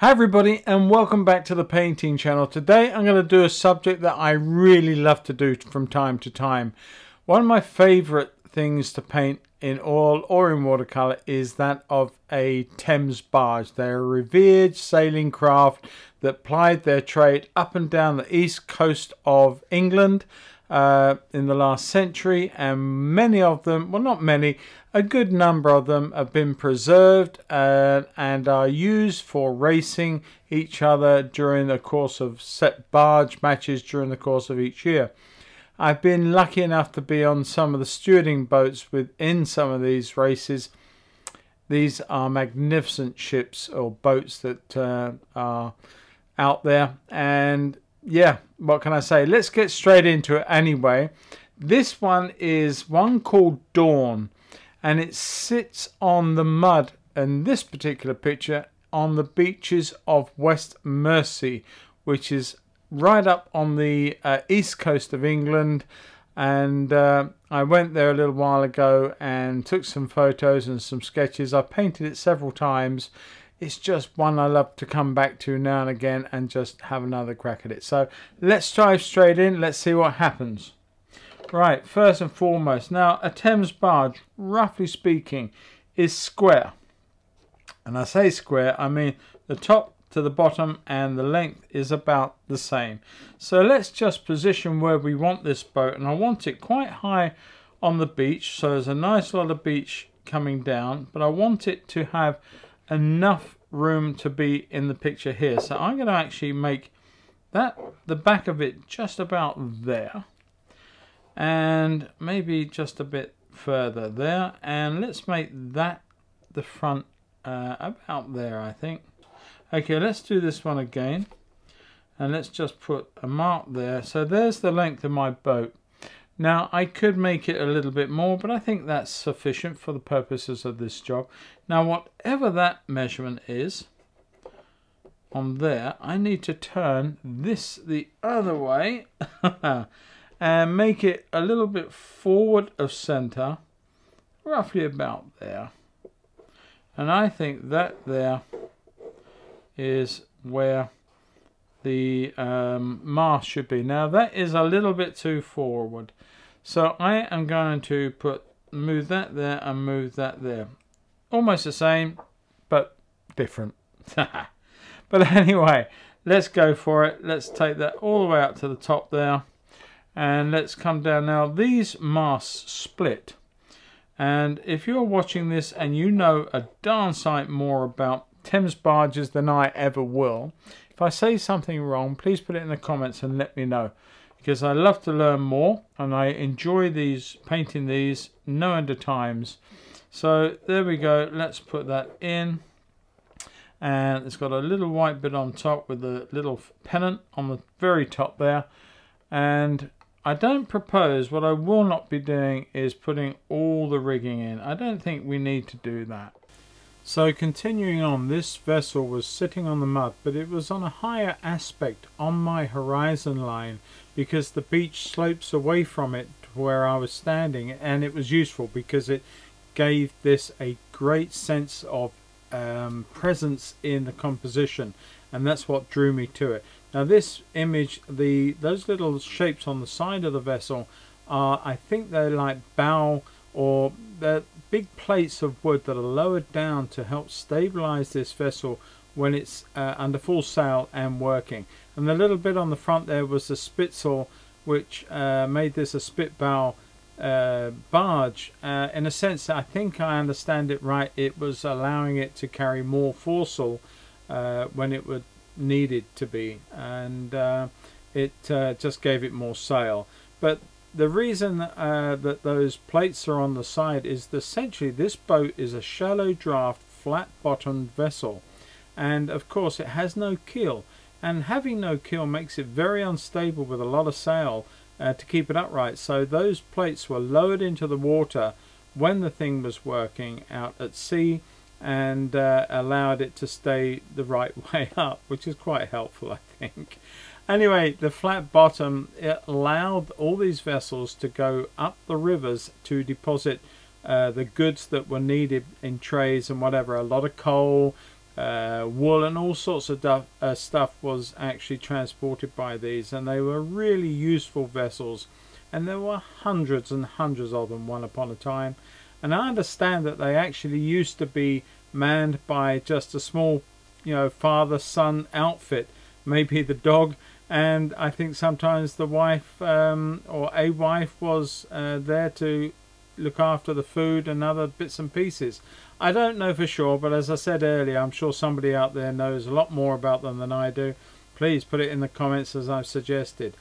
Hi everybody and welcome back to the painting channel. Today I'm going to do a subject that I really love to do from time to time. One of my favorite things to paint in oil or in watercolor is that of a Thames barge. They're a revered sailing craft that plied their trade up and down the east coast of England uh, in the last century, and many of them, well, not many, a good number of them have been preserved uh, and are used for racing each other during the course of set barge matches during the course of each year. I've been lucky enough to be on some of the stewarding boats within some of these races. These are magnificent ships or boats that uh, are out there, and yeah, what can I say? Let's get straight into it anyway. This one is one called Dawn, and it sits on the mud in this particular picture on the beaches of West Mersea, which is right up on the uh, east coast of England. And uh, I went there a little while ago and took some photos and some sketches. I painted it several times it's just one I love to come back to now and again and just have another crack at it. So let's dive straight in. Let's see what happens. Right, first and foremost, now a Thames barge, roughly speaking, is square. And I say square, I mean the top to the bottom and the length is about the same. So let's just position where we want this boat and I want it quite high on the beach so there's a nice lot of beach coming down but I want it to have enough room to be in the picture here. So I'm going to actually make that the back of it just about there. And maybe just a bit further there. And let's make that the front uh, about there, I think. Okay, let's do this one again. And let's just put a mark there. So there's the length of my boat. Now I could make it a little bit more, but I think that's sufficient for the purposes of this job. Now whatever that measurement is on there, I need to turn this the other way and make it a little bit forward of center, roughly about there. And I think that there is where the um, mast should be. Now that is a little bit too forward. So I am going to put move that there and move that there. Almost the same, but different. but anyway, let's go for it. Let's take that all the way up to the top there. And let's come down now. These masts split. And if you're watching this and you know a darn sight more about Thames barges than I ever will, if I say something wrong, please put it in the comments and let me know because I love to learn more and I enjoy these painting these no end of times. So there we go. Let's put that in. And it's got a little white bit on top with a little pennant on the very top there. And I don't propose what I will not be doing is putting all the rigging in. I don't think we need to do that. So continuing on, this vessel was sitting on the mud, but it was on a higher aspect on my horizon line because the beach slopes away from it to where I was standing and it was useful because it gave this a great sense of um, presence in the composition and that's what drew me to it. Now this image, the those little shapes on the side of the vessel are, I think they're like bow or they're big plates of wood that are lowered down to help stabilize this vessel when it's uh, under full sail and working. And the little bit on the front there was the spritsail which uh, made this a spit bow uh, barge. Uh, in a sense, I think I understand it right, it was allowing it to carry more foresail uh, when it would needed to be. And uh, it just gave it more sail. But the reason uh, that those plates are on the side is that essentially this boat is a shallow draft flat bottomed vessel and of course it has no keel and having no keel makes it very unstable with a lot of sail uh, to keep it upright so those plates were lowered into the water when the thing was working out at sea and uh, allowed it to stay the right way up which is quite helpful I think Anyway, the flat bottom it allowed all these vessels to go up the rivers to deposit uh, the goods that were needed in trays and whatever. A lot of coal, uh, wool and all sorts of duff, uh, stuff was actually transported by these and they were really useful vessels. And there were hundreds and hundreds of them one upon a time. And I understand that they actually used to be manned by just a small you know father son outfit. Maybe the dog and I think sometimes the wife um, or a wife was uh, there to look after the food and other bits and pieces. I don't know for sure, but as I said earlier, I'm sure somebody out there knows a lot more about them than I do. Please put it in the comments as I've suggested.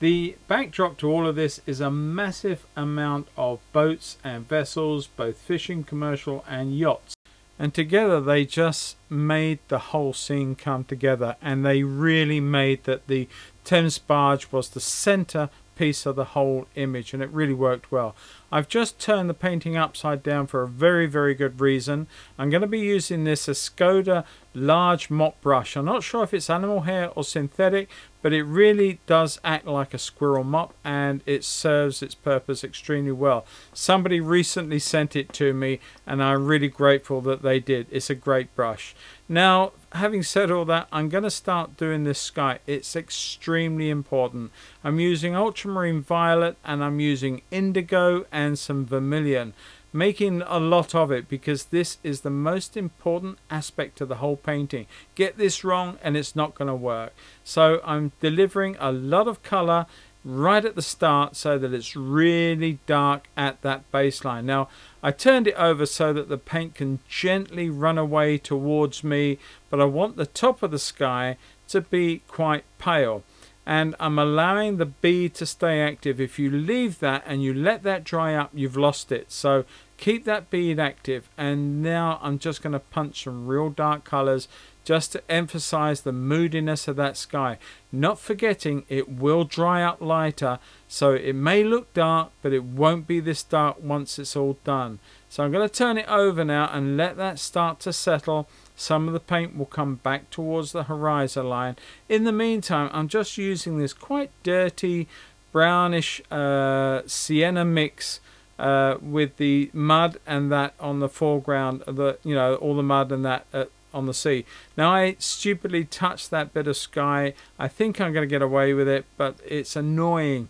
The backdrop to all of this is a massive amount of boats and vessels, both fishing, commercial and yachts. And together they just made the whole scene come together and they really made that the Thames barge was the centre piece of the whole image and it really worked well. I've just turned the painting upside down for a very very good reason. I'm going to be using this Escoda large mop brush. I'm not sure if it's animal hair or synthetic but it really does act like a squirrel mop and it serves its purpose extremely well. Somebody recently sent it to me and I'm really grateful that they did. It's a great brush. Now having said all that I'm going to start doing this sky. It's extremely important. I'm using ultramarine violet and I'm using indigo and some vermilion making a lot of it because this is the most important aspect of the whole painting. Get this wrong and it's not going to work. So I'm delivering a lot of color right at the start so that it's really dark at that baseline. Now I turned it over so that the paint can gently run away towards me but I want the top of the sky to be quite pale and I'm allowing the bead to stay active. If you leave that and you let that dry up, you've lost it. So keep that bead active. And now I'm just going to punch some real dark colors just to emphasize the moodiness of that sky. Not forgetting it will dry up lighter. So it may look dark, but it won't be this dark once it's all done. So I'm going to turn it over now and let that start to settle some of the paint will come back towards the horizon line. In the meantime, I'm just using this quite dirty brownish uh, sienna mix uh, with the mud and that on the foreground, the you know all the mud and that uh, on the sea. Now I stupidly touched that bit of sky. I think I'm going to get away with it, but it's annoying.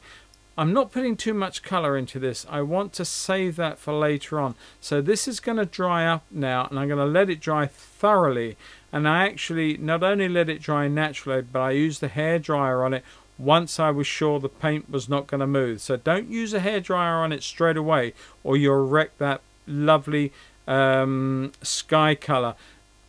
I'm not putting too much color into this. I want to save that for later on. So this is going to dry up now and I'm going to let it dry thoroughly. And I actually not only let it dry naturally, but I use the hair dryer on it once I was sure the paint was not going to move. So don't use a hair dryer on it straight away or you'll wreck that lovely um, sky color.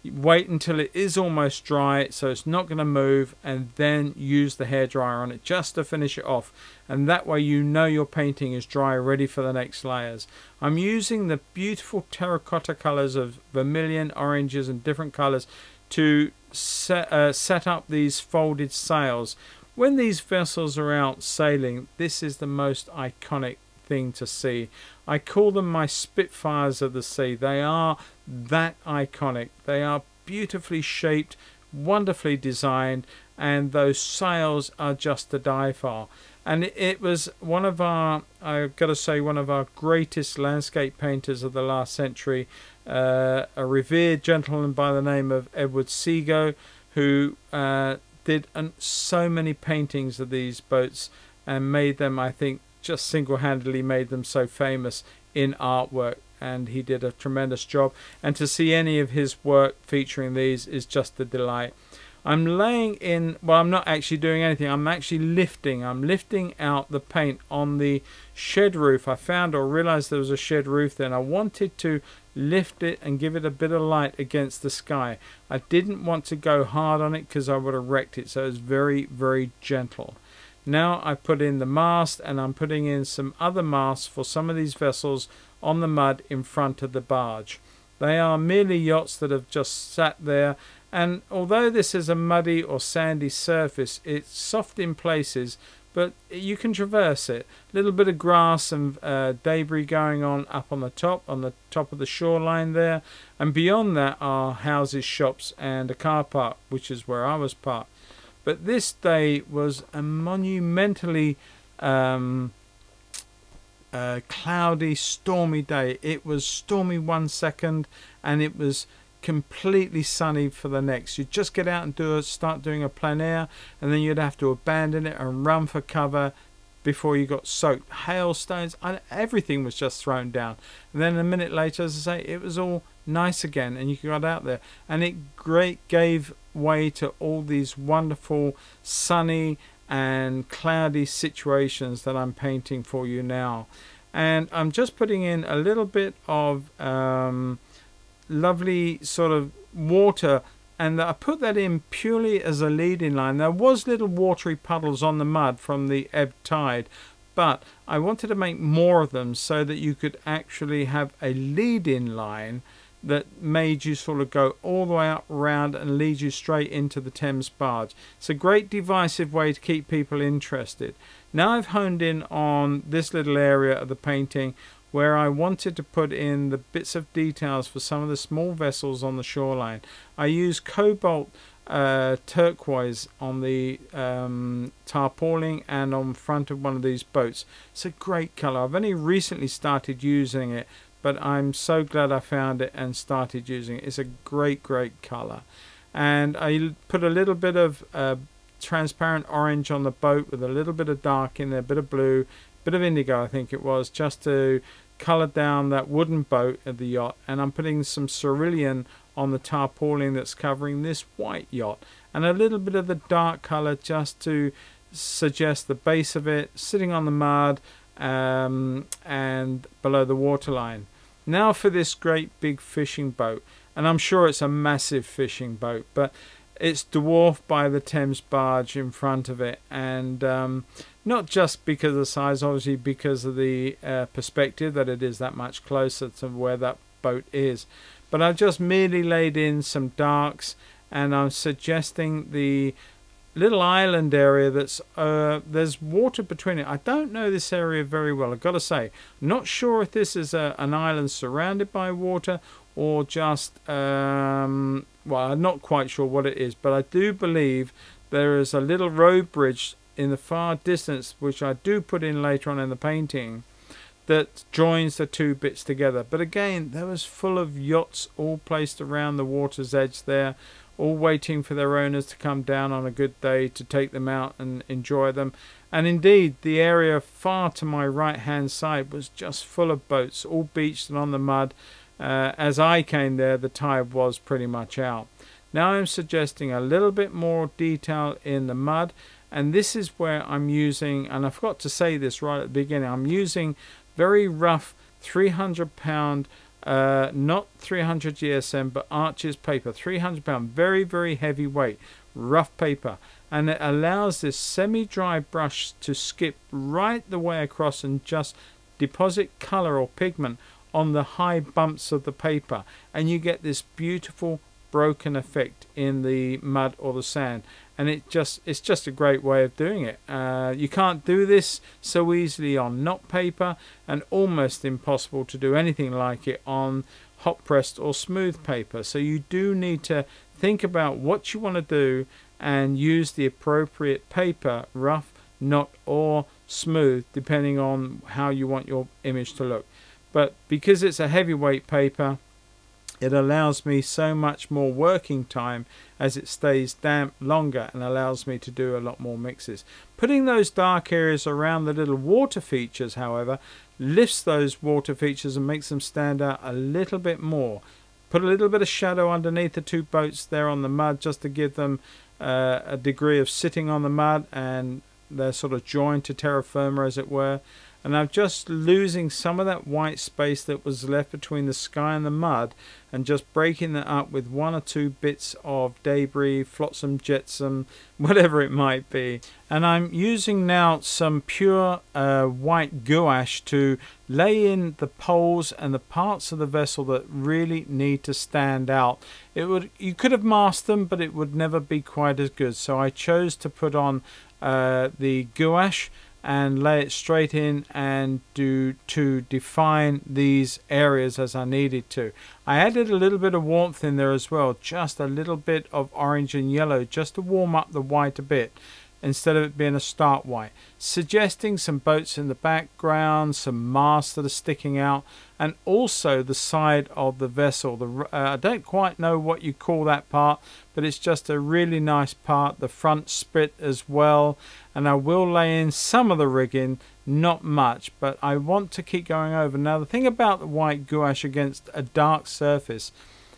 Wait until it is almost dry so it's not going to move and then use the hair dryer on it just to finish it off. And that way you know your painting is dry ready for the next layers. I'm using the beautiful terracotta colors of vermilion oranges and different colors to set, uh, set up these folded sails when these vessels are out sailing this is the most iconic thing to see. I call them my Spitfires of the sea. They are that iconic. They are beautifully shaped, wonderfully designed, and those sails are just to die for. And it was one of our, I've got to say, one of our greatest landscape painters of the last century, uh, a revered gentleman by the name of Edward Seago, who uh, did so many paintings of these boats and made them, I think, just single-handedly made them so famous in artwork. And he did a tremendous job. And to see any of his work featuring these is just a delight I'm laying in well I'm not actually doing anything. I'm actually lifting. I'm lifting out the paint on the shed roof. I found or realized there was a shed roof then I wanted to lift it and give it a bit of light against the sky. I didn't want to go hard on it because I would have wrecked it so it was very very gentle. Now I put in the mast and I'm putting in some other masts for some of these vessels on the mud in front of the barge. They are merely yachts that have just sat there and although this is a muddy or sandy surface it's soft in places but you can traverse it. A little bit of grass and uh, debris going on up on the top, on the top of the shoreline there. And beyond that are houses, shops and a car park, which is where I was parked. But this day was a monumentally um, uh, cloudy, stormy day. It was stormy one second and it was completely sunny for the next. You'd just get out and do a, start doing a plein air, and then you'd have to abandon it and run for cover before you got soaked. Hailstones, everything was just thrown down. And then a minute later, as I say, it was all nice again, and you got out there, and it great gave way to all these wonderful sunny and cloudy situations that I'm painting for you now. And I'm just putting in a little bit of um, lovely sort of water and I put that in purely as a leading line. There was little watery puddles on the mud from the ebb tide, but I wanted to make more of them so that you could actually have a lead-in line that made you sort of go all the way up around and lead you straight into the Thames barge. It's a great divisive way to keep people interested. Now I've honed in on this little area of the painting where I wanted to put in the bits of details for some of the small vessels on the shoreline. I used cobalt uh, turquoise on the um, tarpaulin and on front of one of these boats. It's a great colour. I've only recently started using it but I'm so glad I found it and started using it. It's a great, great color. And I put a little bit of uh, transparent orange on the boat with a little bit of dark in there, a bit of blue, bit of indigo I think it was, just to color down that wooden boat of the yacht. And I'm putting some cerulean on the tarpaulin that's covering this white yacht. And a little bit of the dark color just to suggest the base of it sitting on the mud um, and below the waterline. Now for this great big fishing boat. And I'm sure it's a massive fishing boat, but it's dwarfed by the Thames barge in front of it. And um, not just because of the size, obviously because of the uh, perspective that it is that much closer to where that boat is. But I've just merely laid in some darks and I'm suggesting the little island area that's uh, there's water between it. I don't know this area very well. I've got to say, not sure if this is a, an island surrounded by water or just um, well, I'm not quite sure what it is, but I do believe there is a little road bridge in the far distance, which I do put in later on in the painting, that joins the two bits together. But again, there was full of yachts all placed around the water's edge there all waiting for their owners to come down on a good day to take them out and enjoy them. And indeed, the area far to my right hand side was just full of boats, all beached and on the mud. Uh, as I came there, the tide was pretty much out. Now I'm suggesting a little bit more detail in the mud, and this is where I'm using, and I forgot to say this right at the beginning, I'm using very rough 300 pound uh, not 300 GSM, but Arches paper, 300 pound, very, very heavy weight, rough paper. And it allows this semi-dry brush to skip right the way across and just deposit color or pigment on the high bumps of the paper. And you get this beautiful broken effect in the mud or the sand. And it just it's just a great way of doing it. Uh, you can't do this so easily on NOT paper and almost impossible to do anything like it on hot pressed or smooth paper. So you do need to think about what you want to do and use the appropriate paper rough NOT or smooth depending on how you want your image to look but because it's a heavyweight paper it allows me so much more working time as it stays damp longer and allows me to do a lot more mixes. Putting those dark areas around the little water features, however, lifts those water features and makes them stand out a little bit more. Put a little bit of shadow underneath the two boats there on the mud just to give them uh, a degree of sitting on the mud and they're sort of joined to terra firma as it were and I'm just losing some of that white space that was left between the sky and the mud and just breaking that up with one or two bits of debris, flotsam, jetsam, whatever it might be. And I'm using now some pure uh, white gouache to lay in the poles and the parts of the vessel that really need to stand out. It would You could have masked them, but it would never be quite as good. So I chose to put on uh, the gouache and lay it straight in and do to define these areas as I needed to. I added a little bit of warmth in there as well, just a little bit of orange and yellow just to warm up the white a bit. Instead of it being a start white, suggesting some boats in the background, some masts that are sticking out, and also the side of the vessel. The, uh, I don't quite know what you call that part, but it's just a really nice part. The front sprit as well, and I will lay in some of the rigging, not much, but I want to keep going over. Now the thing about the white gouache against a dark surface,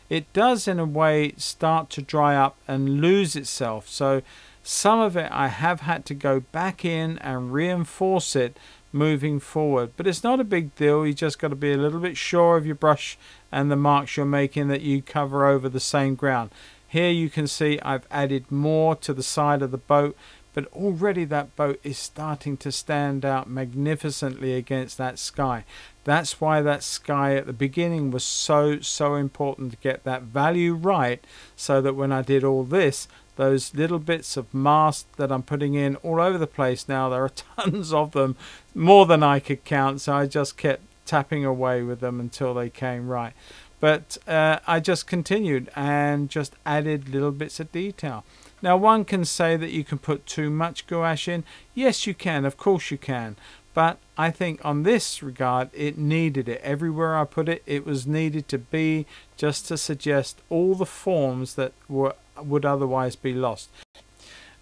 it does in a way start to dry up and lose itself. So some of it I have had to go back in and reinforce it moving forward. But it's not a big deal. You just got to be a little bit sure of your brush and the marks you're making that you cover over the same ground. Here you can see I've added more to the side of the boat but already that boat is starting to stand out magnificently against that sky. That's why that sky at the beginning was so, so important to get that value right so that when I did all this, those little bits of mast that I'm putting in all over the place now. There are tons of them, more than I could count. So I just kept tapping away with them until they came right. But uh, I just continued and just added little bits of detail. Now one can say that you can put too much gouache in. Yes, you can. Of course you can. But I think on this regard, it needed it. Everywhere I put it, it was needed to be just to suggest all the forms that were would otherwise be lost.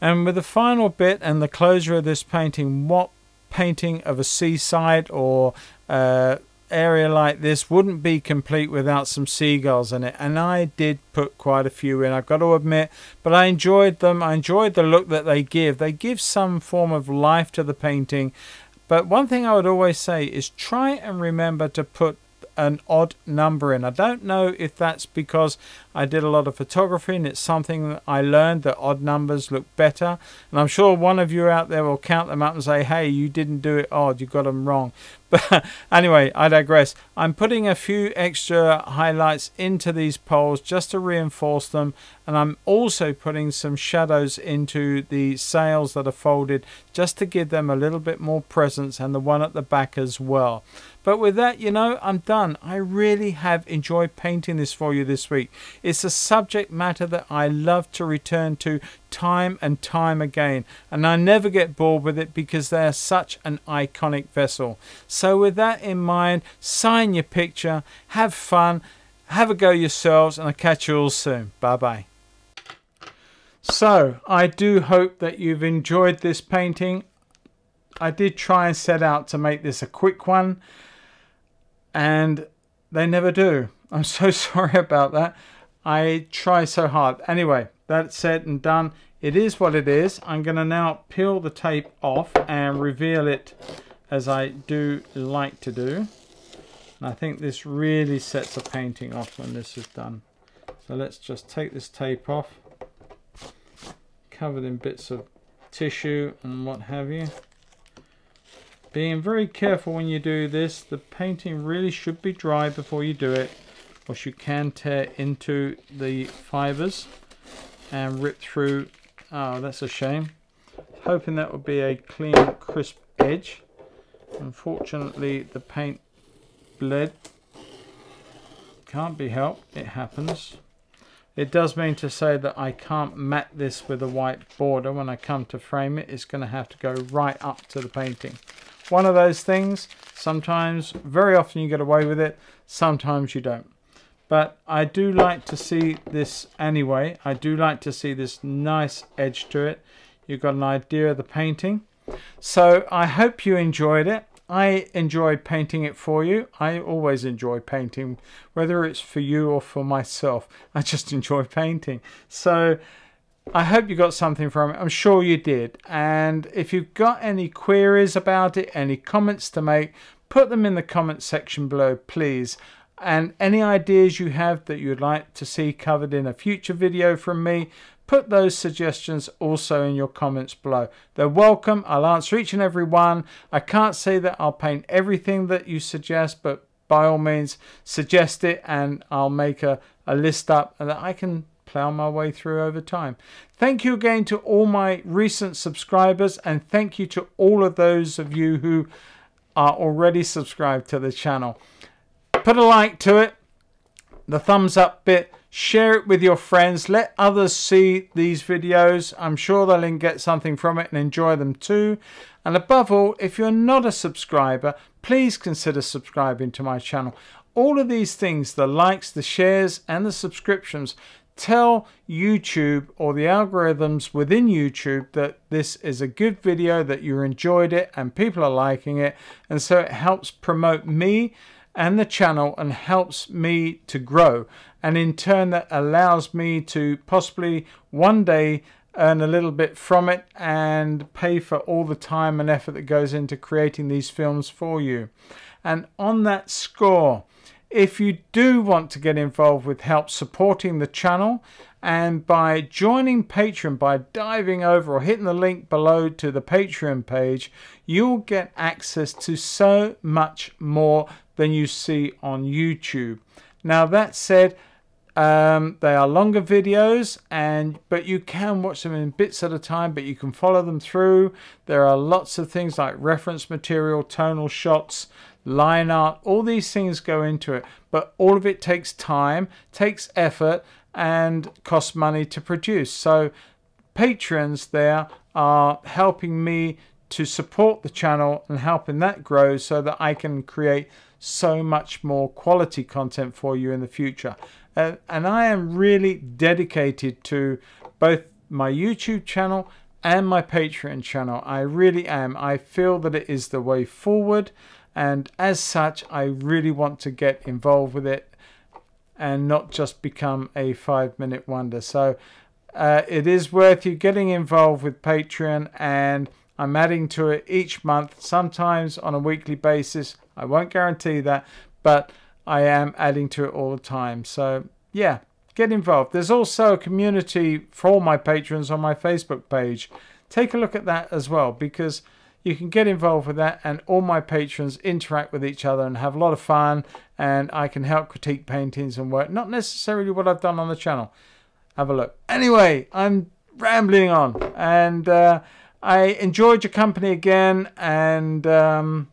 And with the final bit and the closure of this painting, what painting of a seaside or uh, area like this wouldn't be complete without some seagulls in it and I did put quite a few in I've got to admit but I enjoyed them I enjoyed the look that they give they give some form of life to the painting but one thing I would always say is try and remember to put an odd number in. I don't know if that's because I did a lot of photography and it's something that I learned that odd numbers look better. And I'm sure one of you out there will count them up and say, hey, you didn't do it odd, you got them wrong. But anyway, I digress. I'm putting a few extra highlights into these poles just to reinforce them. And I'm also putting some shadows into the sails that are folded just to give them a little bit more presence and the one at the back as well. But with that, you know, I'm done. I really have enjoyed painting this for you this week. It's a subject matter that I love to return to time and time again. And I never get bored with it because they are such an iconic vessel. So with that in mind, sign your picture, have fun, have a go yourselves, and I'll catch you all soon. Bye-bye. So, I do hope that you've enjoyed this painting. I did try and set out to make this a quick one and they never do. I'm so sorry about that. I try so hard. Anyway, that's said and done. It is what it is. I'm going to now peel the tape off and reveal it as I do like to do. And I think this really sets a painting off when this is done. So let's just take this tape off. Covered in bits of tissue and what have you. Being very careful when you do this. The painting really should be dry before you do it. Or you can tear into the fibres and rip through. Oh, that's a shame. Hoping that would be a clean, crisp edge. Unfortunately, the paint bled. Can't be helped. It happens. It does mean to say that I can't mat this with a white border when I come to frame it. It's going to have to go right up to the painting one of those things. Sometimes, very often you get away with it. Sometimes you don't. But I do like to see this anyway. I do like to see this nice edge to it. You've got an idea of the painting. So I hope you enjoyed it. I enjoy painting it for you. I always enjoy painting, whether it's for you or for myself. I just enjoy painting. So I hope you got something from it. I'm sure you did. And if you've got any queries about it, any comments to make, put them in the comment section below, please. And any ideas you have that you'd like to see covered in a future video from me, put those suggestions also in your comments below. They're welcome. I'll answer each and every one. I can't say that I'll paint everything that you suggest, but by all means, suggest it and I'll make a, a list up and that I can plow my way through over time. Thank you again to all my recent subscribers and thank you to all of those of you who are already subscribed to the channel. Put a like to it, the thumbs up bit Share it with your friends. Let others see these videos. I'm sure they'll get something from it and enjoy them too. And above all, if you're not a subscriber, please consider subscribing to my channel. All of these things, the likes, the shares, and the subscriptions, tell YouTube or the algorithms within YouTube that this is a good video, that you enjoyed it, and people are liking it. And so it helps promote me and the channel and helps me to grow. And in turn, that allows me to possibly one day earn a little bit from it and pay for all the time and effort that goes into creating these films for you. And on that score, if you do want to get involved with help supporting the channel and by joining Patreon, by diving over or hitting the link below to the Patreon page, you'll get access to so much more than you see on YouTube. Now that said, um, they are longer videos, and but you can watch them in bits at a time. But you can follow them through. There are lots of things like reference material, tonal shots, line art. All these things go into it, but all of it takes time, takes effort, and costs money to produce. So patrons there are helping me to support the channel and helping that grow so that I can create so much more quality content for you in the future. Uh, and I am really dedicated to both my YouTube channel and my Patreon channel. I really am. I feel that it is the way forward. And as such, I really want to get involved with it and not just become a five minute wonder. So uh, it is worth you getting involved with Patreon and I'm adding to it each month, sometimes on a weekly basis. I won't guarantee that, but I am adding to it all the time. So yeah, get involved. There's also a community for my patrons on my Facebook page. Take a look at that as well because you can get involved with that and all my patrons interact with each other and have a lot of fun and I can help critique paintings and work. Not necessarily what I've done on the channel. Have a look. Anyway, I'm rambling on and uh, I enjoyed your company again and um,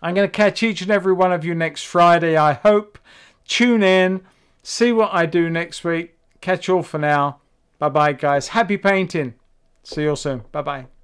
I'm going to catch each and every one of you next Friday, I hope. Tune in, see what I do next week. Catch you all for now. Bye bye, guys. Happy painting. See you all soon. Bye bye.